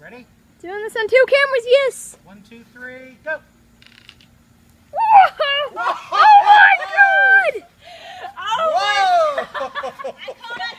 Ready? Doing this on two cameras, yes. One, two, three, go. Whoa! Whoa. Oh my god! Oh Whoa! I call that 20 feet. my god!